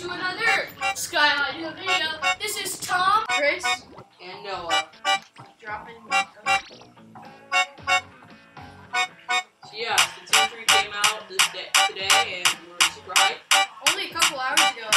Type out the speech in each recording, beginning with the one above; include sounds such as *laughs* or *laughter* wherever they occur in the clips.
to another Sky Hi video. This is Tom, Chris, And Noah. dropping. So yeah, Splatoon 3 came out this day, today, and we're super hyped. Only a couple hours ago,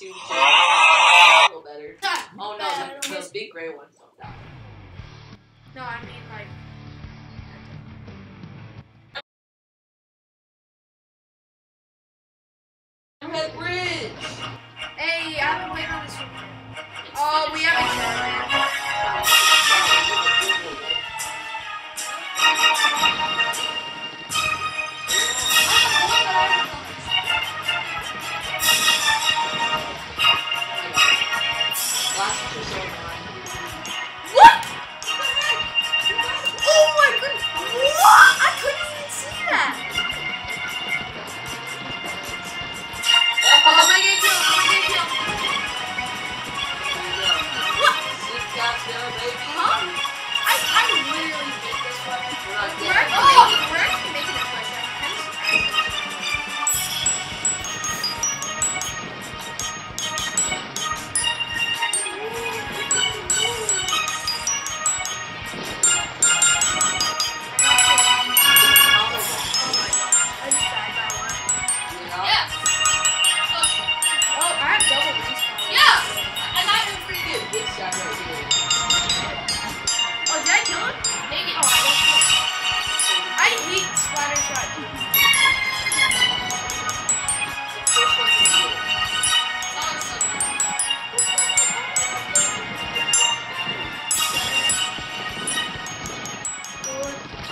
why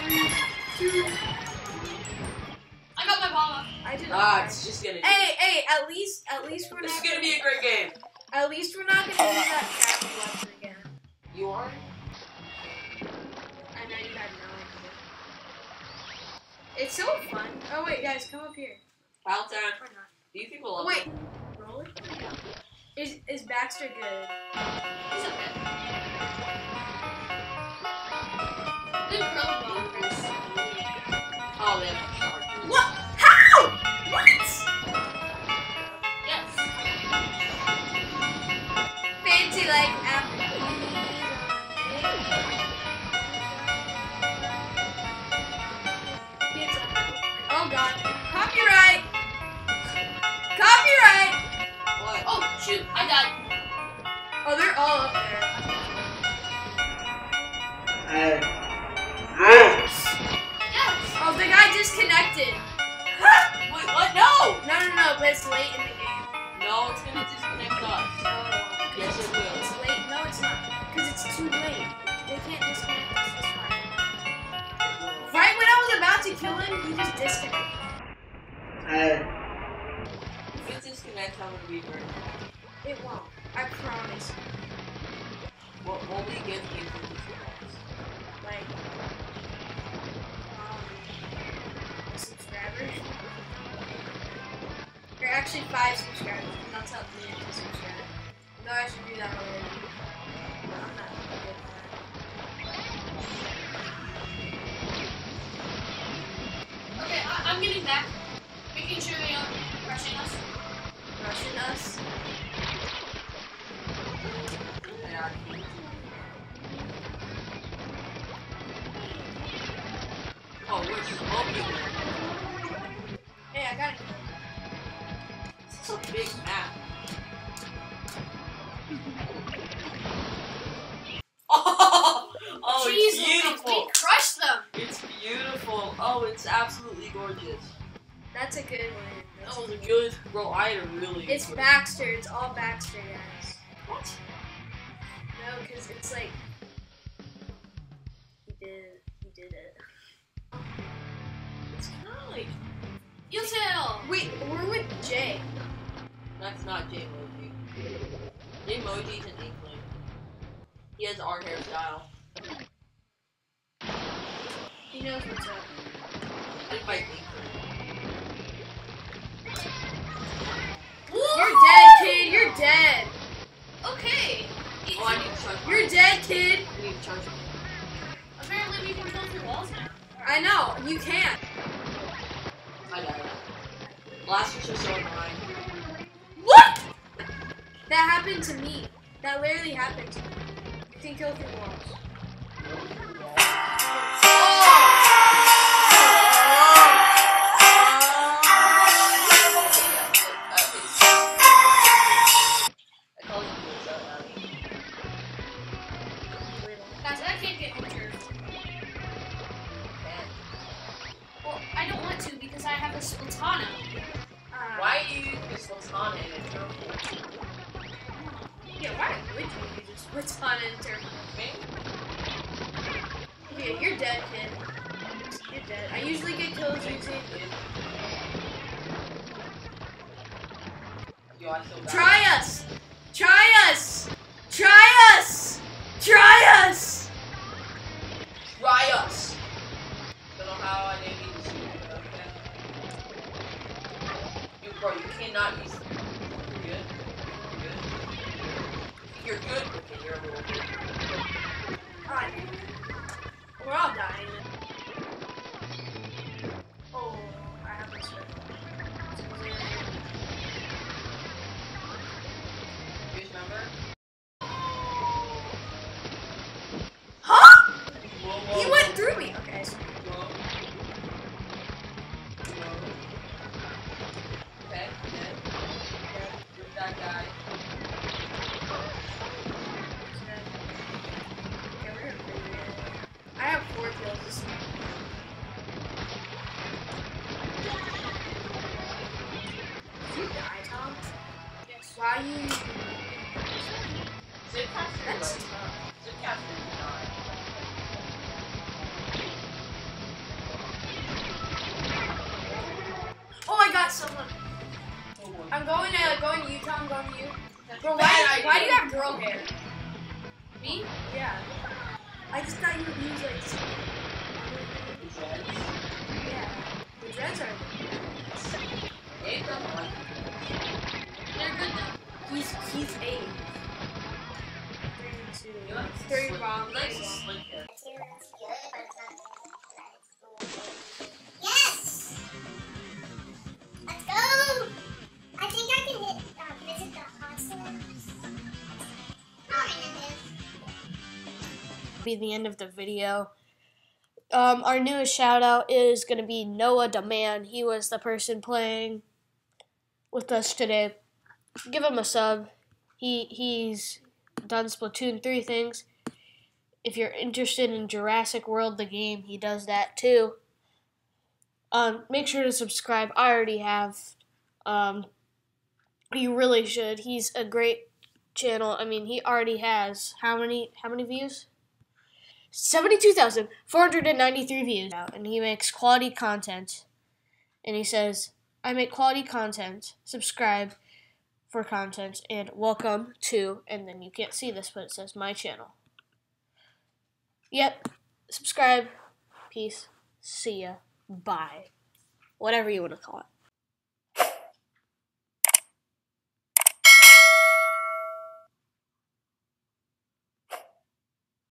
three, two. I got my mama. I did Ah, not. it's just gonna. Hey, hey, at least, at least we're This is not. gonna be a great game. At least we're not gonna use that trap weapon again. You are? I know you had no idea. It's so fun. Oh wait, guys, come up here. Pile time. Or not. Do you think we'll love Wait, roll it. Is is Baxter good? He's okay. Good shoot, I died. Oh, they're all up there. Uh, uh. Yes. Oh, the guy disconnected. *laughs* Wait, what? No! No, no, no, but it's late in the game. No, it's gonna disconnect us. No, won't. Yes, it will. It's late. No, it's not. Because it's too late. They can't disconnect us this time. Right when I was about to kill him, he just disconnected. Uh. If it disconnects, I'm gonna be very mad. It won't. I promise. Well, only against you if it disconnects. Like, um, subscribers. Or actually five subscribers. and That's how me to subscribe. No, I should do that already. But I'm not good at that. Okay, I'm getting back. Making sure they aren't rushing us. Rushing us. Oh, we're smoking. Hey, I got it. This is a big map. *laughs* Oh, oh Jeez, it's beautiful. We crushed them. It's beautiful. Oh, it's absolutely gorgeous. That's a good one. That's That was a good good. Bro, I had a really. It's Baxter. It's all Baxter, guys. What? No, because it's like You tell. Wait, we're with Jay. that's not Jay Moji. J-Moji's an inkling. He has our hairstyle. He knows what's up. I fight inkling. You're dead, kid. You're dead. Okay. Oh, I need to charge. You're dead, kid. I need to charge. my- Apparently we can kill through walls now. I know. You can't. I died. Blasters are so annoying. What? That happened to me. That literally happened to me. You can kill through walls. A Splatana. Uh, Why use this Splatana in a turtle? Yeah, why would you use? What's on in turn? Yeah, you're dead, kid. You're dead. I usually get kills using. Yo, I feel bad. Try us! Bro, you cannot use. You're good? You're good? You're good? Okay, you're a little good. Alright. We're all dying. Oh, I have this one. You guys remember? Got someone. I'm going to going to you, Tom. Going to you. Bro, why, why do you have girl hair? Me? Yeah. I just thought you would use like. Be the end of the video. Um, our newest shout out is going to be Noah Demand. He was the person playing with us today. Give him a sub. He he's done Splatoon 3 things. If you're interested in Jurassic World the game, he does that too. Um, make sure to subscribe. I already have. Um, you really should. He's a great channel. I mean, he already has how many how many views? 72,493 views now, and he makes quality content. And he says, I make quality content. Subscribe for content, and welcome to, and then you can't see this, but it says my channel. Yep, subscribe. Peace. See ya. Bye. Whatever you want to call it.